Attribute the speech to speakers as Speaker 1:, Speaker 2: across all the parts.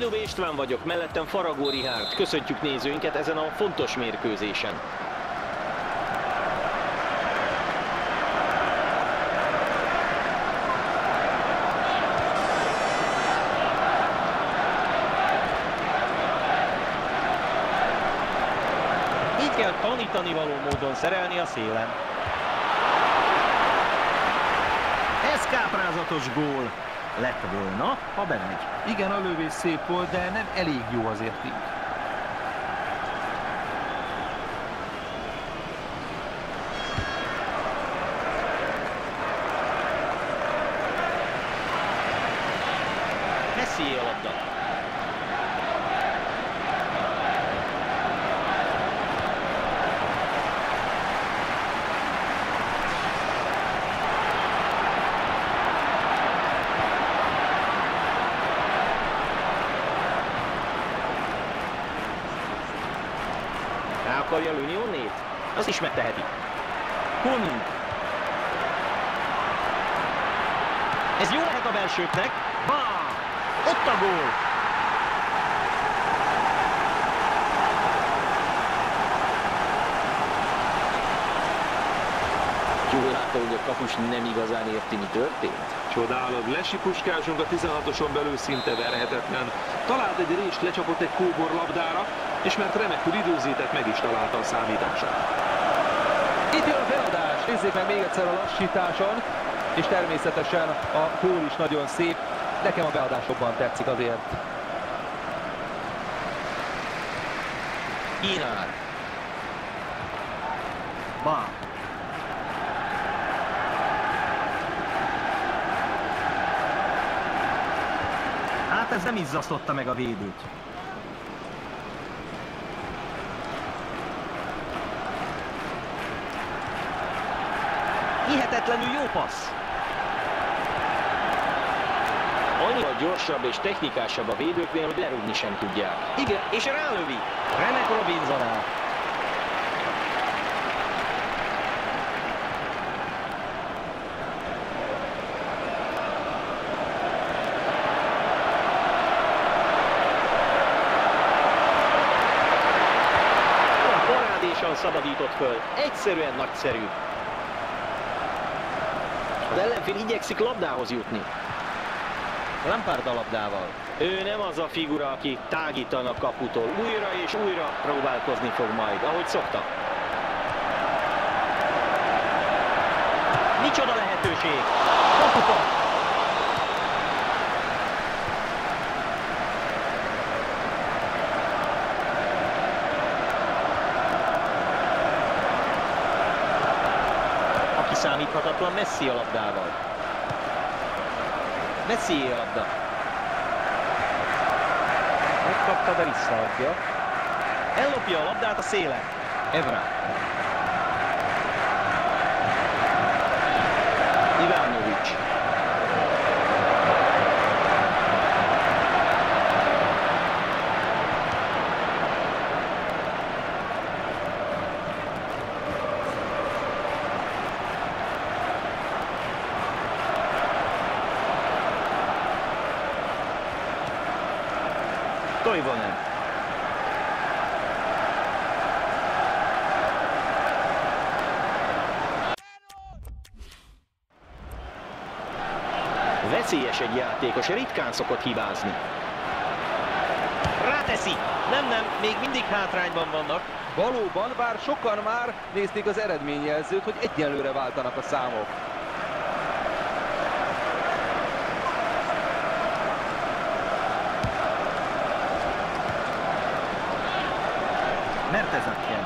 Speaker 1: Hajdóbe István vagyok, mellettem Faragó Rihárd. Köszöntjük nézőinket ezen a fontos mérkőzésen. Így kell tanítani való módon szerelni a szélen. Ez káprázatos gól lett volna, ha bemegy.
Speaker 2: Igen, a lövés szép volt, de nem elég jó azért így.
Speaker 1: Messi a labda. Rá akarja lőni onnét? Az is megteheti. Kun. Ez jó lehet a belsőknek. Bá! Ott a gól! Jól látta, hogy a kapus nem igazán érti, mi történt.
Speaker 2: Csodálod, Lesi puskásunk a 16-oson belül szinte verhetetlen. Talált egy rést, lecsapott egy kóbor labdára, és mert remekül időzített, meg is találta a számítását. Itt jön a feladás, nézzék meg még egyszer a lassításon, és természetesen a gól is nagyon szép. Nekem a beadásokban tetszik azért.
Speaker 1: Írár.
Speaker 3: Bá. Hát ez nem izzasztotta meg a védőt.
Speaker 1: Hihetetlenül jó passz. Annyira gyorsabb és technikásabb a védőknél, hogy lerúgni sem tudják. Igen, és rálövi. Remek Robinson parádésan szabadított föl. Egyszerűen nagyszerű. Az ellenfél igyekszik labdához jutni. Lampard a labdával. Ő nem az a figura, aki tágítan a kaputól. Újra és újra próbálkozni fog majd, ahogy szokta. Micsoda lehetőség! Kapupa! Aki számíthatatlan Messi a labdával. Messi a labda. Megkapta, de visszaadja. Ellopja a labdát a szélen. Evra. Ivanovic. Toivonen. Veszélyes egy játékos, ritkán szokott hibázni. Ráteszi! Nem, nem, még mindig hátrányban vannak.
Speaker 2: Valóban, bár sokan már nézték az eredményjelzőt, hogy egyelőre váltanak a számok.
Speaker 3: Mertezetjen.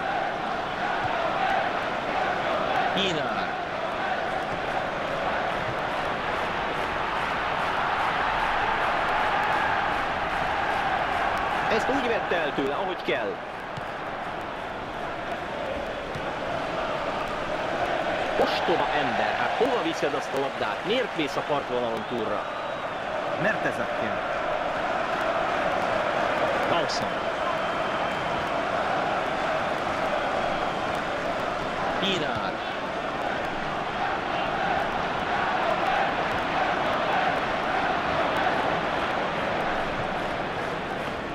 Speaker 1: Inár. Ezt úgy vette el tőle, ahogy kell. Ostoba ember, hát hova viszed azt a labdát? Miért mész a partvonalon túlra?
Speaker 3: Mertezetjen.
Speaker 1: Dawson. Inár.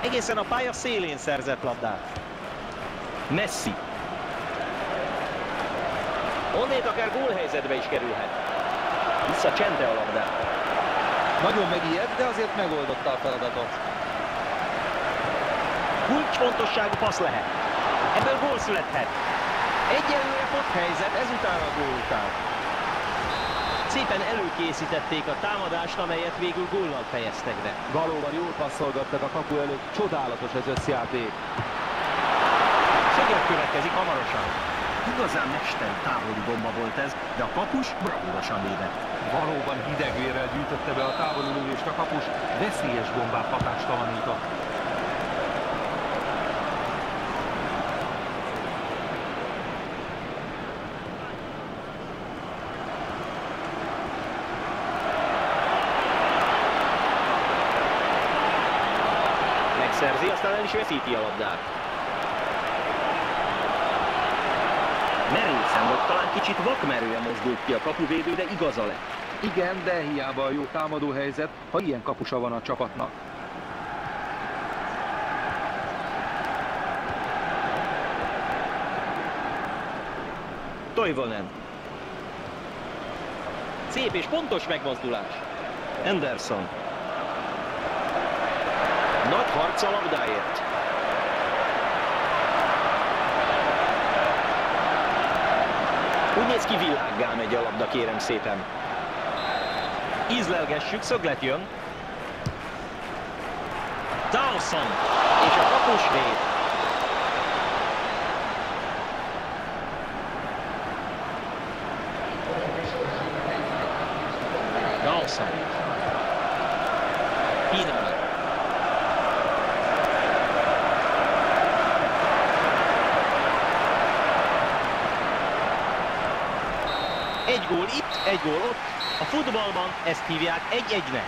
Speaker 1: Egészen a pálya szélén szerzett labdát. Messi. Onnét akár gólhelyzetbe is kerülhet. Vissza csente a labdát.
Speaker 4: Nagyon megijedt, de azért megoldotta a feladatot.
Speaker 1: Kulcsfontosságú passz lehet. Ebből gól születhet. Egyelőre pont helyzet, ezután a gól után. Szépen előkészítették a támadást, amelyet végül góllal fejeztek be.
Speaker 4: Valóban jól passzolgattak a kapu előtt, csodálatos ez összjáték.
Speaker 1: Szöget következik hamarosan.
Speaker 3: Igazán mester távoli bomba volt ez, de a kapus bravúrosan védett.
Speaker 4: Valóban hidegvérrel gyűjtötte be a távolulövést a kapus, veszélyes bombát hatástalanított.
Speaker 1: Aztán el is veszíti a labdát. Merészen, vagy talán kicsit vakmerően mozdult ki a kapuvédő, de igaza lett.
Speaker 4: Igen, de hiába a jó támadó helyzet, ha ilyen kapusa van a csapatnak.
Speaker 1: Toivonen. Szép és pontos megmozdulás. Anderson. Harc a labdáért. Úgy néz ki világgá megy a labda, kérem szépen. Ízlelgessük, szöglet jön. Dawson. És a kapus véd. Dawson. Hínemann. Egy gól itt, egy gól ott. A futballban ezt hívják egy-egynek.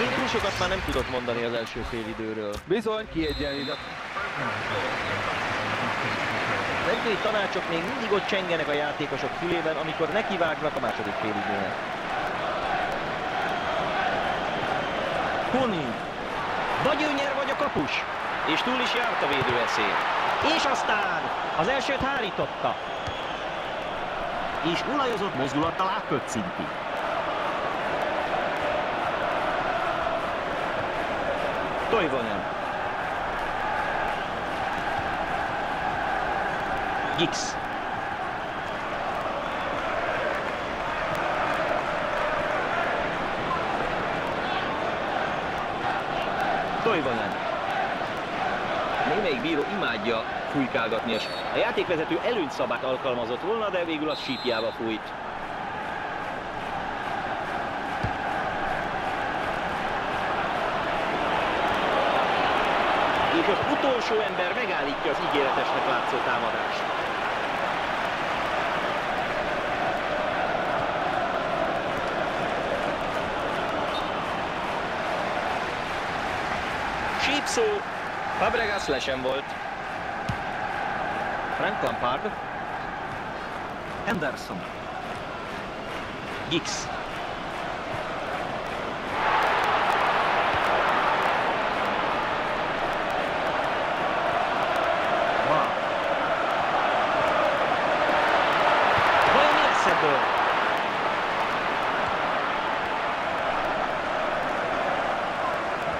Speaker 1: Én túl sokat már nem tudok mondani az első fél időről.
Speaker 4: Bizony, kiegyenlített.
Speaker 1: Az edzői tanácsok még mindig ott csengenek a játékosok fülében, amikor nekivágnak a második fél időnek. Hunin. Vagy ő nyer, vagy a kapus. És túl is járt a védőeszély. És aztán az elsőt hárította. És olajozott mozdulattal átkötszinti. Toivonen. Gix. Toivonen. Némelyik bíró imádja fújkálgatni, és a játékvezető előnyszabát alkalmazott volna, de végül az sípjába fújt. És az utolsó ember megállítja az ígéretesnek látszó támadást. Sípszó, Fabregas lesen volt. Frank Lampard,
Speaker 3: Henderson.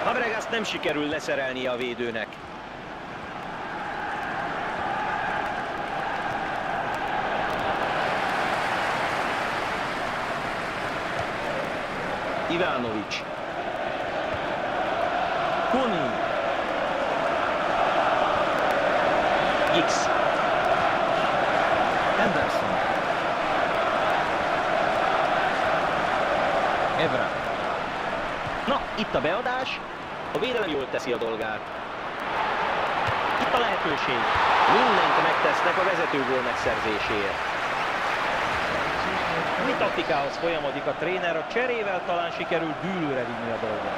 Speaker 1: Fabregas nem sikerül leszerelnie a védőnek. Ivanovic. Kuni. Gix.
Speaker 3: Henderson.
Speaker 1: Evra. Na, itt a beadás. A védelem jól teszi a dolgát. Itt a lehetőség. Mindent megtesznek a vezetőgól megszerzéséért taktikához folyamodik a tréner, a cserével talán sikerül dűlőre vinni a dolgot.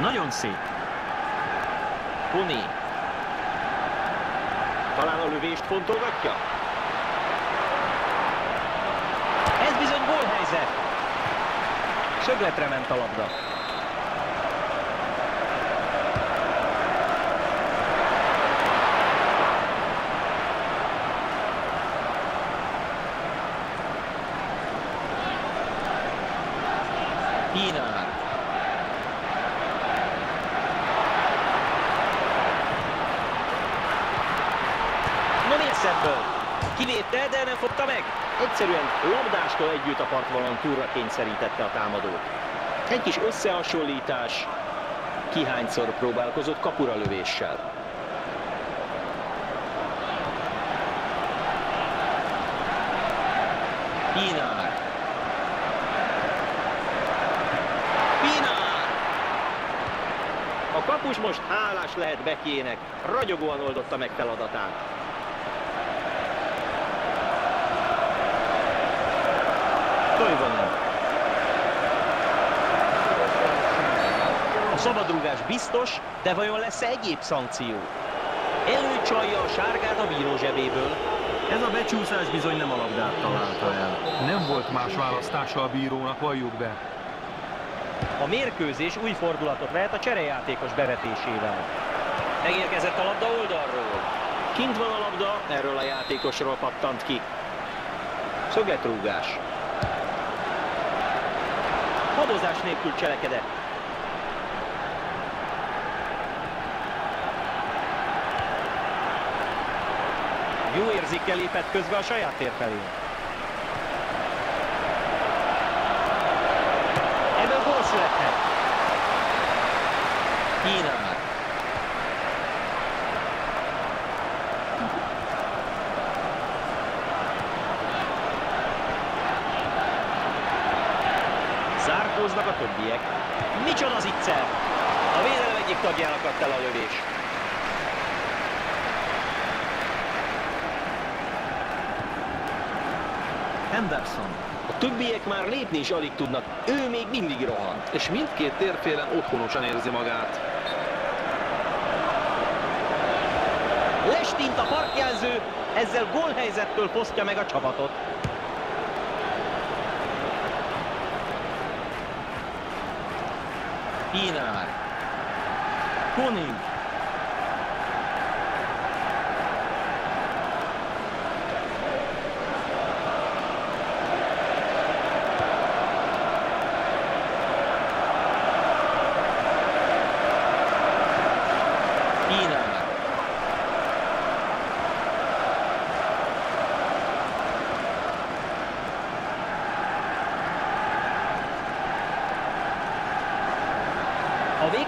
Speaker 3: Nagyon szép.
Speaker 1: Puni. Talán a lövést fontolgatja? Ez bizony gólhelyzet. Sögletre ment a labda. Pínár. No mi lesz ebből? Kivétte, de nem fogta meg. Egyszerűen labdástól együtt a partvonalon túlra kényszerítette a támadót. Egy kis összehasonlítás. Kihányszor próbálkozott kapura lövéssel. Pínár. Pínár! A kapus most hálás lehet Bekének. Ragyogóan oldotta meg feladatát. Toivonen. A szabadrúgás biztos, de vajon lesz-e egyéb szankció? Előcsalja a sárgát a bíró zsebéből.
Speaker 3: Ez a becsúszás bizony nem a labdát találta el.
Speaker 4: Nem volt más választása a bírónak, valljuk be.
Speaker 1: A mérkőzés új fordulatot vehet a cserejátékos bevetésével. Megérkezett a labda oldalról. Kint van a labda, erről a játékosról pattant ki. Szögetrúgás. Habozás nélkül cselekedett. Jó érzékkel lépett közbe a saját tér felé. Ebből gól születhet. Kínál. Zárkóznak a többiek. Micsoda zicser! A védelem egyik tagjának el a lövés.
Speaker 3: Henderson.
Speaker 1: A többiek már lépni is alig tudnak, ő még mindig rohan.
Speaker 2: És mindkét térfélen otthonosan érzi magát.
Speaker 1: Ezzel gólhelyzettől fosztja meg a csapatot. Pínár. Koning. Pínár.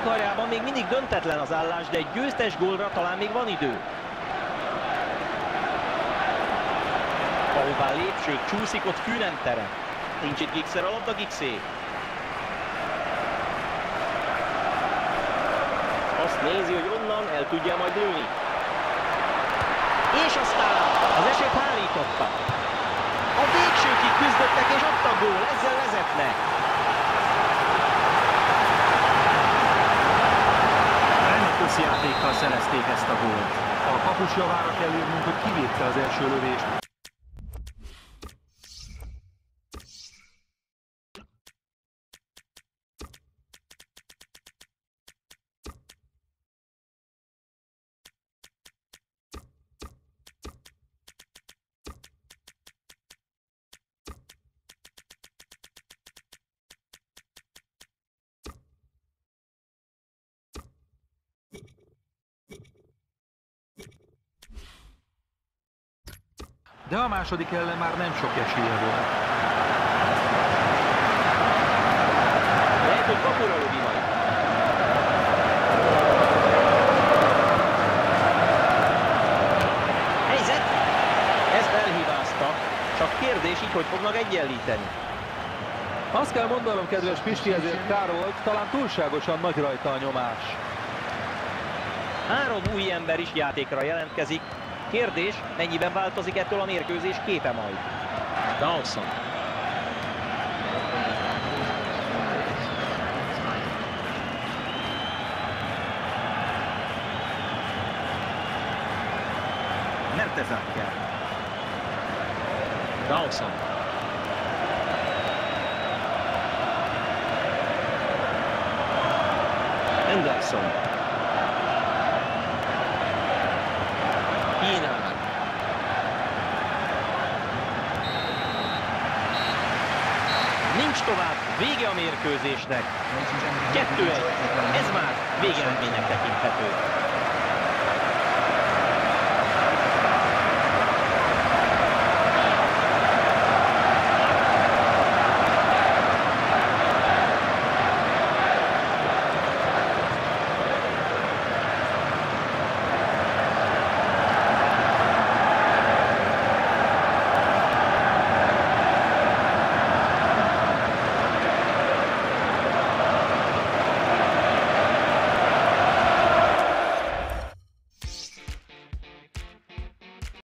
Speaker 1: A végkarjában még mindig döntetlen az állás, de egy győztes gólra talán még van idő. Ahová lépsők csúszik, ott fű nem tere. Nincs itt Gixer a labda, Gixé. Azt nézi, hogy onnan el tudja majd lőni. És aztán az eset hálította. A végsőkig küzdöttek, és ott a gól, ezzel vezetnek.
Speaker 3: Összjátékkal szerezték ezt a gólt.
Speaker 4: A kapus javára kell írnunk, hogy kivédte az első lövést. De a második ellen már nem sok esélye volt.
Speaker 1: Lehet, hogy kapura lövi majd. Helyzet! Ezt elhibázta. Csak kérdés így, hogy fognak egyenlíteni.
Speaker 2: Azt kell mondanom, kedves Pisti, ezért kár volt, talán túlságosan nagy rajta a nyomás.
Speaker 1: Három új ember is játékra jelentkezik. Kérdés, mennyiben változik ettől a mérkőzés képe majd? Dawson.
Speaker 3: Mertezákkel.
Speaker 1: Dawson.
Speaker 3: Anderson.
Speaker 1: Kínál. Nincs tovább, vége a mérkőzésnek. 2-1. Ez már végeredménynek tekinthető.